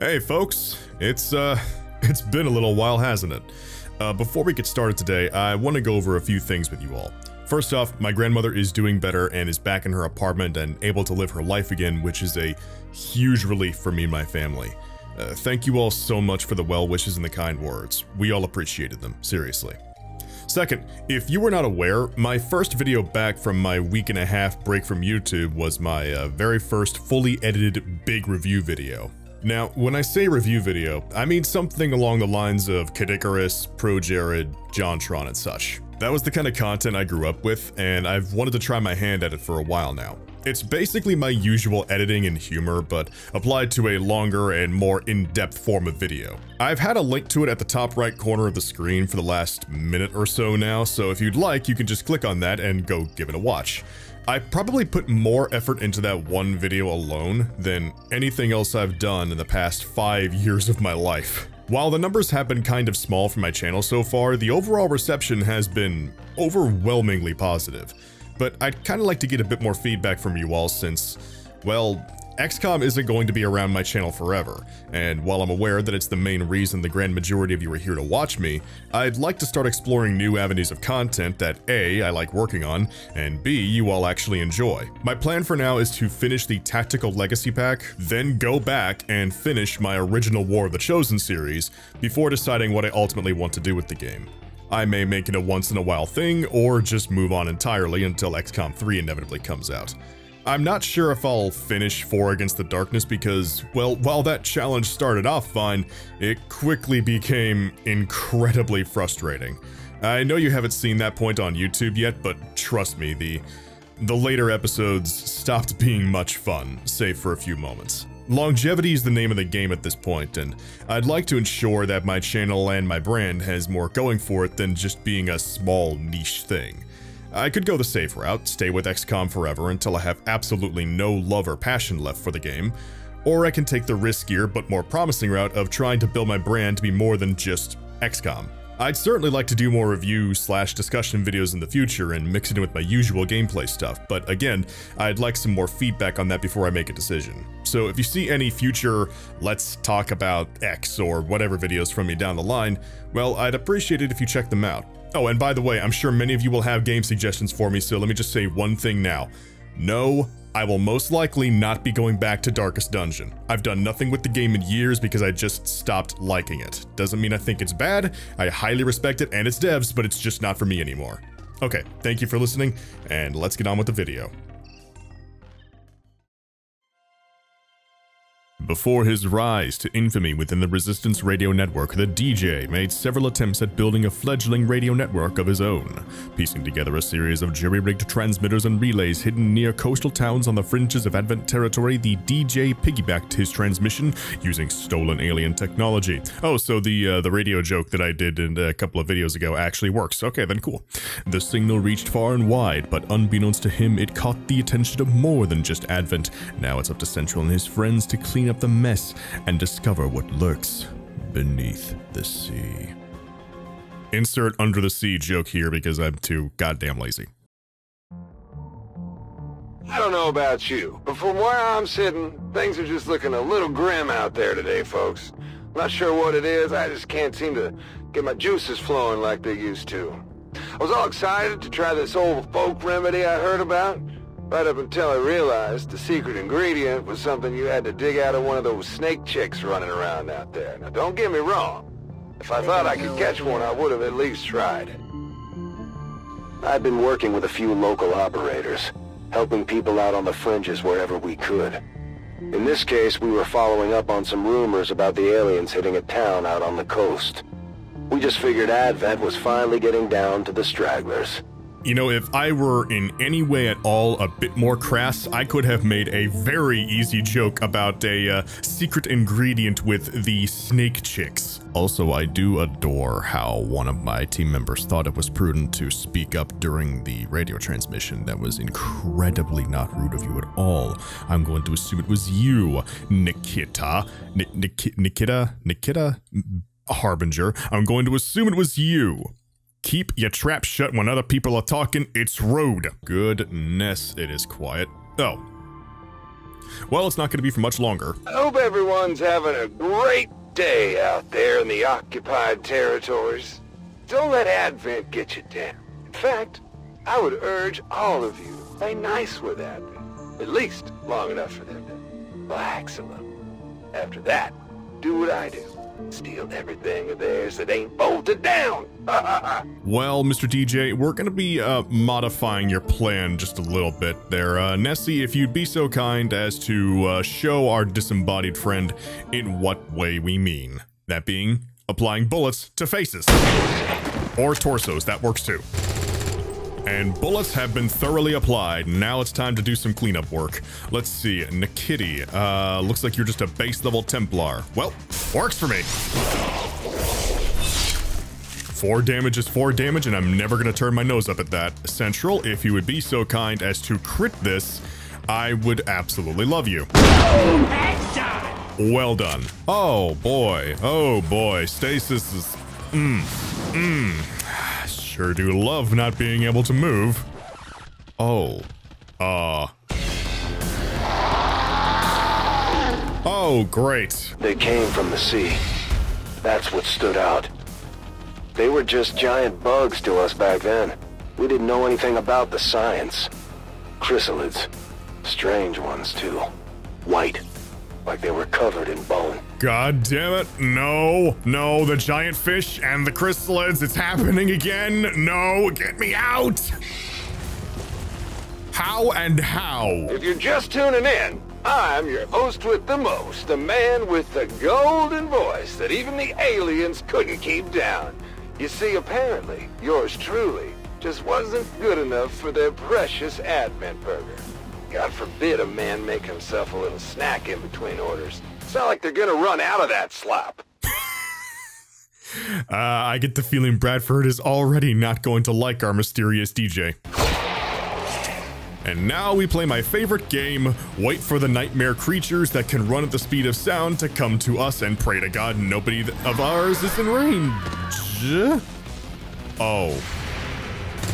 Hey folks, it's uh, it's been a little while, hasn't it? Uh, before we get started today, I want to go over a few things with you all. First off, my grandmother is doing better and is back in her apartment and able to live her life again, which is a huge relief for me and my family. Uh, thank you all so much for the well wishes and the kind words. We all appreciated them, seriously. Second, if you were not aware, my first video back from my week and a half break from YouTube was my uh, very first fully edited big review video. Now, when I say review video, I mean something along the lines of Caddicarus, Pro Jared, JonTron, and such. That was the kind of content I grew up with, and I've wanted to try my hand at it for a while now. It's basically my usual editing and humor, but applied to a longer and more in-depth form of video. I've had a link to it at the top right corner of the screen for the last minute or so now, so if you'd like, you can just click on that and go give it a watch. I probably put more effort into that one video alone than anything else I've done in the past five years of my life. While the numbers have been kind of small for my channel so far, the overall reception has been overwhelmingly positive. But I'd kind of like to get a bit more feedback from you all since, well, XCOM isn't going to be around my channel forever, and while I'm aware that it's the main reason the grand majority of you are here to watch me, I'd like to start exploring new avenues of content that A, I like working on, and B, you all actually enjoy. My plan for now is to finish the Tactical Legacy Pack, then go back and finish my original War of the Chosen series, before deciding what I ultimately want to do with the game. I may make it a once in a while thing, or just move on entirely until XCOM 3 inevitably comes out. I'm not sure if I'll finish 4 Against the Darkness because, well, while that challenge started off fine, it quickly became incredibly frustrating. I know you haven't seen that point on YouTube yet, but trust me, the the later episodes stopped being much fun, save for a few moments. Longevity is the name of the game at this point, and I'd like to ensure that my channel and my brand has more going for it than just being a small niche thing. I could go the safe route, stay with XCOM forever until I have absolutely no love or passion left for the game, or I can take the riskier but more promising route of trying to build my brand to be more than just XCOM. I'd certainly like to do more review slash discussion videos in the future and mix it in with my usual gameplay stuff, but again, I'd like some more feedback on that before I make a decision. So if you see any future let's talk about X or whatever videos from me down the line, well, I'd appreciate it if you check them out. Oh, and by the way, I'm sure many of you will have game suggestions for me, so let me just say one thing now. No, I will most likely not be going back to Darkest Dungeon. I've done nothing with the game in years because I just stopped liking it. Doesn't mean I think it's bad, I highly respect it and its devs, but it's just not for me anymore. Okay, thank you for listening, and let's get on with the video. Before his rise to infamy within the Resistance radio network, the DJ made several attempts at building a fledgling radio network of his own, piecing together a series of jury-rigged transmitters and relays hidden near coastal towns on the fringes of Advent territory. The DJ piggybacked his transmission using stolen alien technology. Oh, so the uh, the radio joke that I did in a couple of videos ago actually works. Okay, then cool. The signal reached far and wide, but unbeknownst to him, it caught the attention of more than just Advent. Now it's up to Central and his friends to clean up the mess and discover what lurks beneath the sea. Insert under the sea joke here because I'm too goddamn lazy. I don't know about you, but from where I'm sitting, things are just looking a little grim out there today, folks. Not sure what it is, I just can't seem to get my juices flowing like they used to. I was all excited to try this old folk remedy I heard about, Right up until I realized the secret ingredient was something you had to dig out of one of those snake chicks running around out there. Now don't get me wrong. If I thought I could catch one, I would have at least tried. I've been working with a few local operators, helping people out on the fringes wherever we could. In this case, we were following up on some rumors about the aliens hitting a town out on the coast. We just figured Advent was finally getting down to the stragglers. You know, if I were in any way at all a bit more crass, I could have made a very easy joke about a uh, secret ingredient with the snake chicks. Also, I do adore how one of my team members thought it was prudent to speak up during the radio transmission. That was incredibly not rude of you at all. I'm going to assume it was you, Nikita. N Nikita? Nikita? Harbinger. I'm going to assume it was you. Keep your trap shut when other people are talking. It's rude. Goodness, it is quiet. Oh. Well, it's not going to be for much longer. I hope everyone's having a great day out there in the occupied territories. Don't let Advent get you down. In fact, I would urge all of you to play nice with Advent. At least long enough for them to relax a little. After that, do what I do. Steal everything of theirs that ain't bolted down. well, Mr. DJ, we're going to be uh, modifying your plan just a little bit there. Uh, Nessie, if you'd be so kind as to uh, show our disembodied friend in what way we mean. That being, applying bullets to faces. Or torsos, that works too. And bullets have been thoroughly applied. Now it's time to do some cleanup work. Let's see, Nikiti. Uh, looks like you're just a base level Templar. Well, works for me. Four damage is four damage, and I'm never gonna turn my nose up at that. Central, if you would be so kind as to crit this, I would absolutely love you. Well done. Oh boy, oh boy, stasis is... Mmm, mmm. Sure do love not being able to move. Oh. Uh. Oh, great. They came from the sea. That's what stood out. They were just giant bugs to us back then. We didn't know anything about the science. Chryssalids. Strange ones, too. White. Like they were covered in bone. God damn it. No, no, the giant fish and the chryssalids. It's happening again. No, get me out. How and how? If you're just tuning in, I'm your host with the most, the man with the golden voice that even the aliens couldn't keep down. You see, apparently, yours truly just wasn't good enough for their precious Advent burger. God forbid a man make himself a little snack in between orders. It's not like they're gonna run out of that slop. uh, I get the feeling Bradford is already not going to like our mysterious DJ. And now we play my favorite game, wait for the nightmare creatures that can run at the speed of sound to come to us and pray to God nobody of ours is in range. Oh.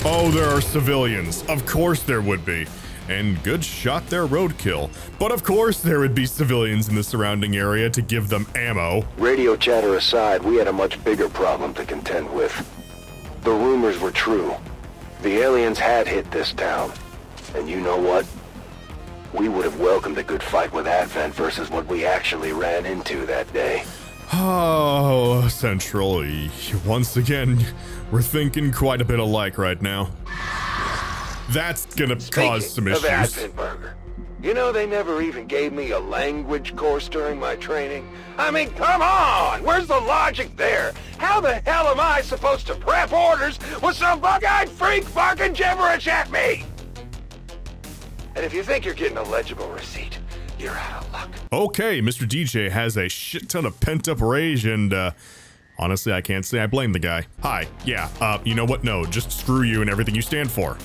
Oh, there are civilians. Of course there would be and good shot their roadkill. But of course there would be civilians in the surrounding area to give them ammo. Radio chatter aside, we had a much bigger problem to contend with. The rumors were true. The aliens had hit this town. And you know what? We would have welcomed a good fight with Advent versus what we actually ran into that day. Oh, Central, once again, we're thinking quite a bit alike right now. That's gonna Speaking cause some issues. Of Burger, you know they never even gave me a language course during my training? I mean, come on! Where's the logic there? How the hell am I supposed to prep orders with some bug-eyed freak barking gibberish at me? And if you think you're getting a legible receipt, you're out of luck. Okay, Mr. DJ has a shit ton of pent-up rage and, uh, Honestly, I can't say I blame the guy. Hi, yeah, uh, you know what? No, just screw you and everything you stand for.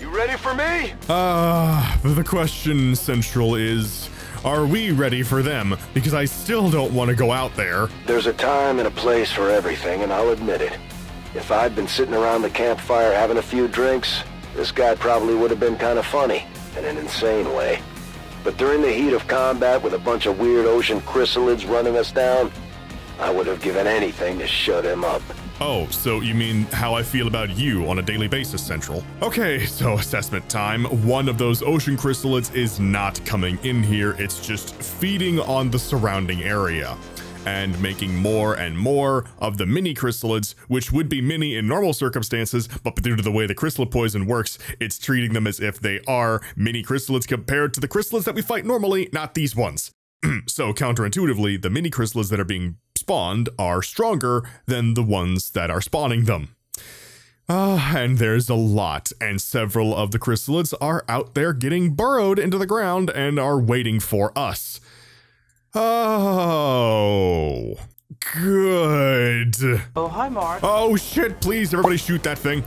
You ready for me? Uh, the question central is, are we ready for them? Because I still don't want to go out there. There's a time and a place for everything, and I'll admit it. If I'd been sitting around the campfire having a few drinks, this guy probably would have been kind of funny, in an insane way. But during the heat of combat with a bunch of weird ocean chryssalids running us down, I would have given anything to shut him up. Oh, so you mean how I feel about you on a daily basis, Central. Okay, so assessment time. One of those ocean chryssalids is not coming in here, it's just feeding on the surrounding area and making more and more of the mini chryssalids, which would be mini in normal circumstances, but due to the way the chryssalid poison works, it's treating them as if they are mini chryssalids compared to the chryssalids that we fight normally, not these ones. so counterintuitively, the mini chryssalids that are being spawned are stronger than the ones that are spawning them. Uh, and there's a lot, and several of the chryssalids are out there getting burrowed into the ground and are waiting for us. Oh, good. Oh, hi, Mark. Oh, shit, please, everybody shoot that thing.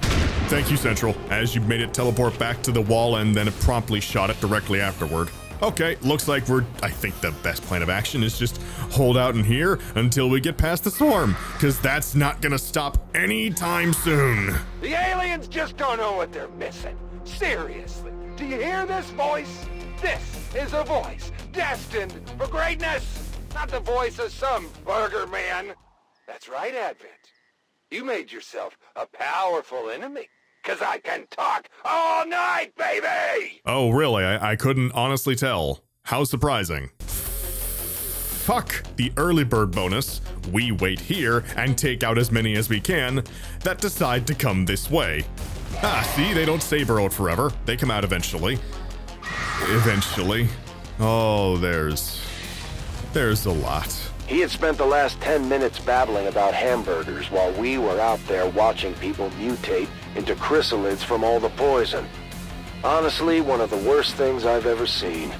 Thank you, Central, as you made it teleport back to the wall and then promptly shot it directly afterward. Okay, looks like we're, I think the best plan of action is just hold out in here until we get past the swarm, because that's not gonna stop anytime soon. The aliens just don't know what they're missing. Seriously, do you hear this voice? This is a voice destined for greatness, not the voice of some burger man. That's right, Advent. You made yourself a powerful enemy. Cause I can talk all night, baby! Oh, really? I, I couldn't honestly tell. How surprising. Fuck the early bird bonus. We wait here and take out as many as we can that decide to come this way. Ah, see, they don't stay burrowed forever. They come out eventually. Eventually. Oh, there's... There's a lot. He had spent the last 10 minutes babbling about hamburgers while we were out there watching people mutate into chryssalids from all the poison. Honestly, one of the worst things I've ever seen.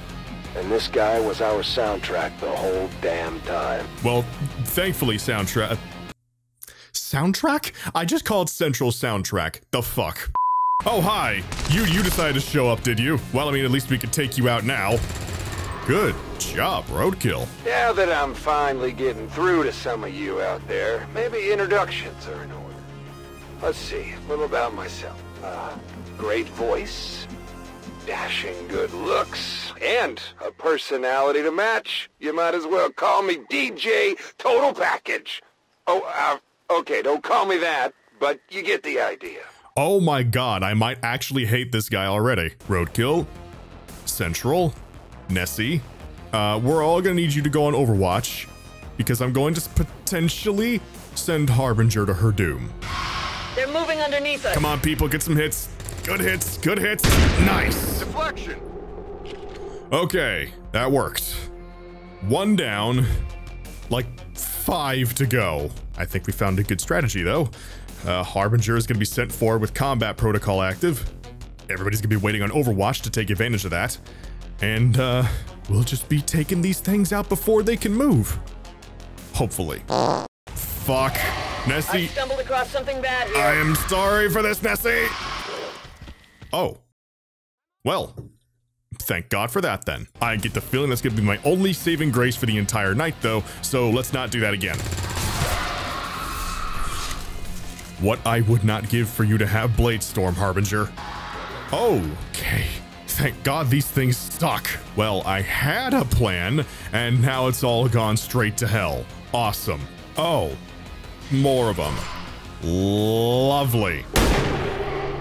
And this guy was our soundtrack the whole damn time. Well, thankfully, soundtrack. Soundtrack? I just called Central Soundtrack. The fuck? Oh, hi. You you decided to show up, did you? Well, I mean, at least we could take you out now. Good job, Roadkill. Now that I'm finally getting through to some of you out there, maybe introductions are in order. Let's see, a little about myself. Uh, great voice, dashing good looks, and a personality to match. You might as well call me DJ Total Package. Oh, uh, okay, don't call me that, but you get the idea. Oh my god, I might actually hate this guy already. Roadkill, Central, Nessie. Uh, we're all gonna need you to go on Overwatch because I'm going to potentially send Harbinger to her doom. They're moving underneath us. Come on, people, get some hits. Good hits, good hits. Nice. Deflection. Okay, that worked. One down, like five to go. I think we found a good strategy, though. Uh, Harbinger is going to be sent forward with combat protocol active. Everybody's going to be waiting on Overwatch to take advantage of that. And uh, we'll just be taking these things out before they can move. Hopefully. Fuck. I Nessie, stumbled across something bad here. I am sorry for this, Nessie. Oh. Well, thank God for that then. I get the feeling that's going to be my only saving grace for the entire night though, so let's not do that again. What I would not give for you to have Blade Storm, Harbinger. Okay. Thank God these things stuck. Well, I had a plan, and now it's all gone straight to hell. Awesome. Oh, more of them. Lovely.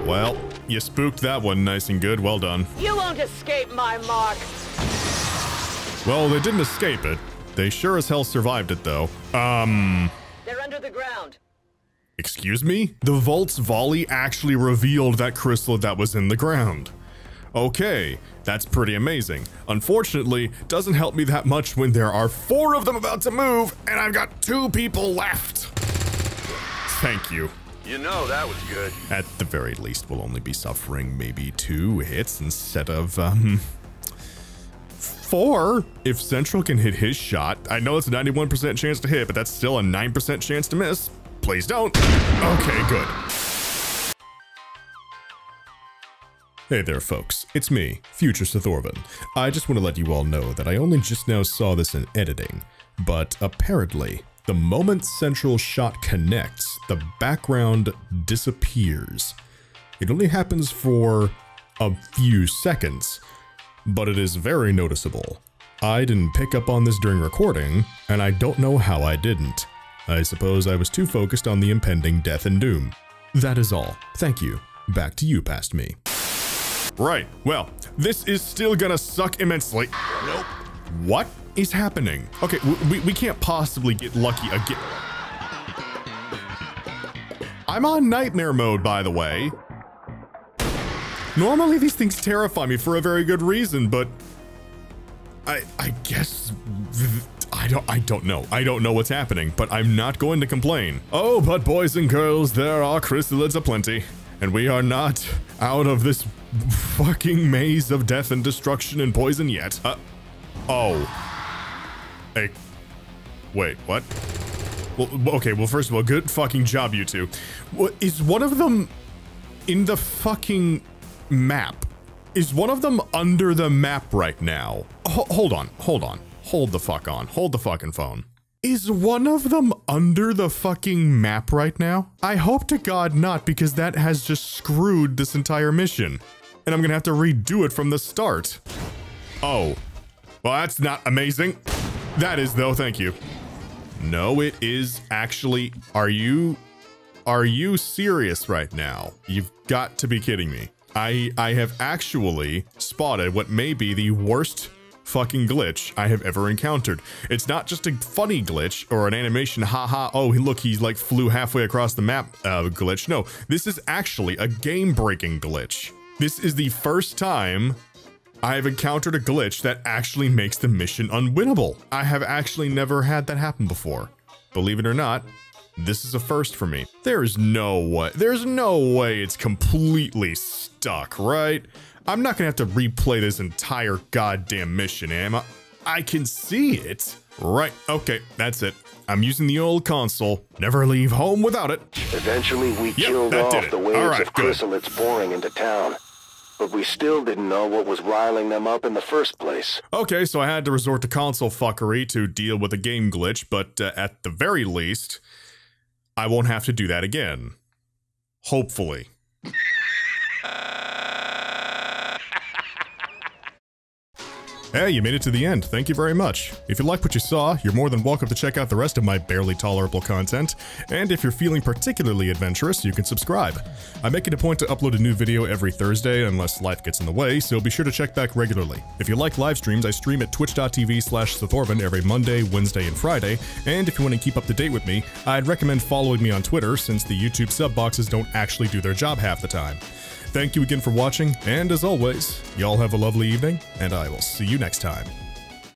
Well, you spooked that one nice and good. Well done. You won't escape my mark. Well, they didn't escape it. They sure as hell survived it, though. Um, They're under the ground. excuse me? The Volt's volley actually revealed that chryssalid that was in the ground. Okay, that's pretty amazing. Unfortunately, doesn't help me that much when there are four of them about to move, and I've got two people left. Thank you. You know that was good. At the very least, we'll only be suffering maybe two hits instead of, um, four. If Central can hit his shot, I know it's a 91% chance to hit, but that's still a 9% chance to miss. Please don't. Okay, good. Hey there, folks. It's me, Future Sethorven. I just want to let you all know that I only just now saw this in editing, but apparently, the moment Central shot connects, the background disappears. It only happens for a few seconds, but it is very noticeable. I didn't pick up on this during recording, and I don't know how I didn't. I suppose I was too focused on the impending death and doom. That is all. Thank you. Back to you, past me. Right. Well, this is still gonna suck immensely. Nope. What is happening? Okay, we, we can't possibly get lucky again. I'm on nightmare mode, by the way. Normally these things terrify me for a very good reason, but I I guess I don't I don't know. I don't know what's happening, but I'm not going to complain. Oh, but boys and girls, there are chryssalids aplenty, and we are not out of this fucking maze of death and destruction and poison yet. Uh, oh. Hey. Wait, what? Well, okay, well, first of all, good fucking job, you two. Is one of them in the fucking map? Is one of them under the map right now? Ho- hold on, hold on. Hold the fuck on. Hold the fucking phone. Is one of them under the fucking map right now? I hope to God not, because that has just screwed this entire mission. And I'm gonna have to redo it from the start. Oh. Well, that's not amazing. That is, though. Thank you. No, it is actually. Are you. Are you serious right now? You've got to be kidding me. I I have actually spotted what may be the worst fucking glitch I have ever encountered. It's not just a funny glitch or an animation, haha, oh, look, he like flew halfway across the map uh, glitch. No, this is actually a game-breaking glitch. This is the first time I have encountered a glitch that actually makes the mission unwinnable. I have actually never had that happen before. Believe it or not, this is a first for me. There is no way, there's no way it's completely stuck, right? I'm not gonna have to replay this entire goddamn mission, am I? I can see it. Right, okay, that's it. I'm using the old console. Never leave home without it. Eventually, we Yep, killed off the waves All right, of good. chryssalids pouring into town. But we still didn't know what was riling them up in the first place. Okay, so I had to resort to console fuckery to deal with a game glitch, but uh, at the very least, I won't have to do that again. Hopefully. Hey, you made it to the end. Thank you very much. If you like what you saw, you're more than welcome to check out the rest of my barely tolerable content. And if you're feeling particularly adventurous, you can subscribe. I make it a point to upload a new video every Thursday unless life gets in the way, so be sure to check back regularly. If you like live streams, I stream at twitch.tv slash every Monday, Wednesday, and Friday. And if you want to keep up to date with me, I'd recommend following me on Twitter since the YouTube sub boxes don't actually do their job half the time. Thank you again for watching, and as always, y'all have a lovely evening, and I will see you next time.